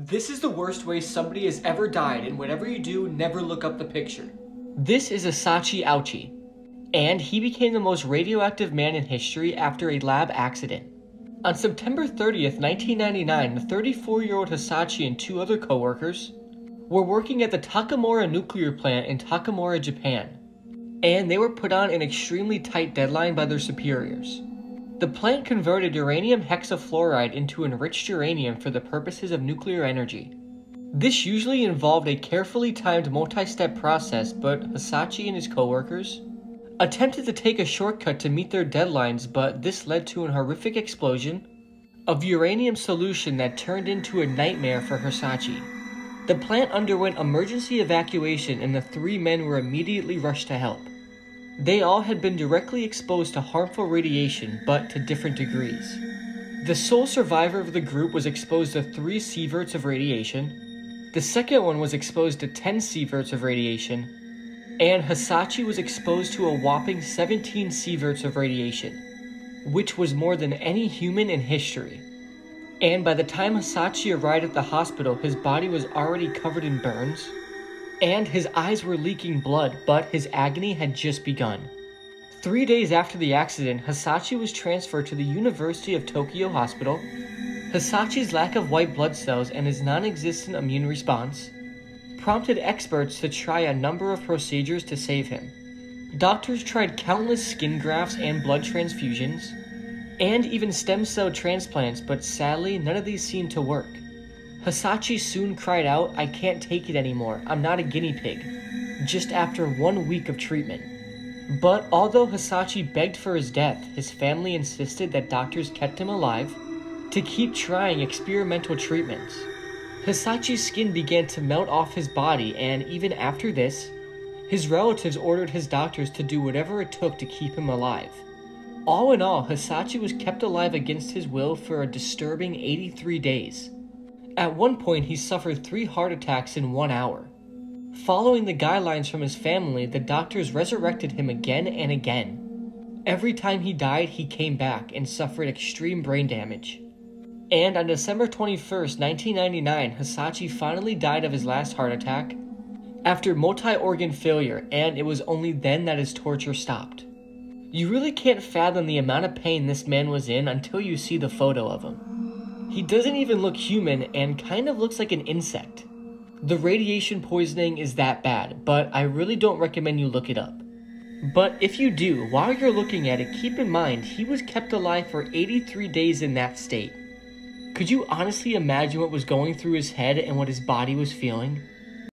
This is the worst way somebody has ever died, and whatever you do, never look up the picture. This is Hisashi Ouchi, and he became the most radioactive man in history after a lab accident. On September 30th, 1999, the 34 year old Hisashi and two other coworkers were working at the Tokaimura nuclear plant in Tokaimura, Japan, and they were put on an extremely tight deadline by their superiors. The plant converted uranium hexafluoride into enriched uranium for the purposes of nuclear energy. This usually involved a carefully timed multi step process, but Hisashi and his coworkers attempted to take a shortcut to meet their deadlines, but this led to an horrific explosion of uranium solution that turned into a nightmare for Hisashi. The plant underwent emergency evacuation and the three men were immediately rushed to help. They all had been directly exposed to harmful radiation, but to different degrees. The sole survivor of the group was exposed to 3 sieverts of radiation. The second one was exposed to 10 sieverts of radiation. And Hisashi was exposed to a whopping 17 sieverts of radiation, which was more than any human in history. And by the time Hisashi arrived at the hospital, his body was already covered in burns, and his eyes were leaking blood, but his agony had just begun. Three days after the accident, Hisashi was transferred to the University of Tokyo Hospital. Hisashi's lack of white blood cells and his non existent immune response prompted experts to try a number of procedures to save him. Doctors tried countless skin grafts and blood transfusions, and even stem cell transplants, but sadly, none of these seemed to work. Hisashi soon cried out, I can't take it anymore. I'm not a guinea pig. Just after one week of treatment. But although Hisashi begged for his death, his family insisted that doctors kept him alive to keep trying experimental treatments. Hisashi's skin began to melt off his body, and even after this, his relatives ordered his doctors to do whatever it took to keep him alive. All in all, Hisashi was kept alive against his will for a disturbing 83 days. At one point, he suffered three heart attacks in one hour. Following the guidelines from his family, the doctors resurrected him again and again. Every time he died, he came back and suffered extreme brain damage. And on December 21st, 1999, Hisashi finally died of his last heart attack after multi organ failure, and it was only then that his torture stopped. You really can't fathom the amount of pain this man was in until you see the photo of him. He doesn't even look human and kind of looks like an insect. The radiation poisoning is that bad, but I really don't recommend you look it up. But if you do, while you're looking at it, keep in mind he was kept alive for 83 days in that state. Could you honestly imagine what was going through his head and what his body was feeling?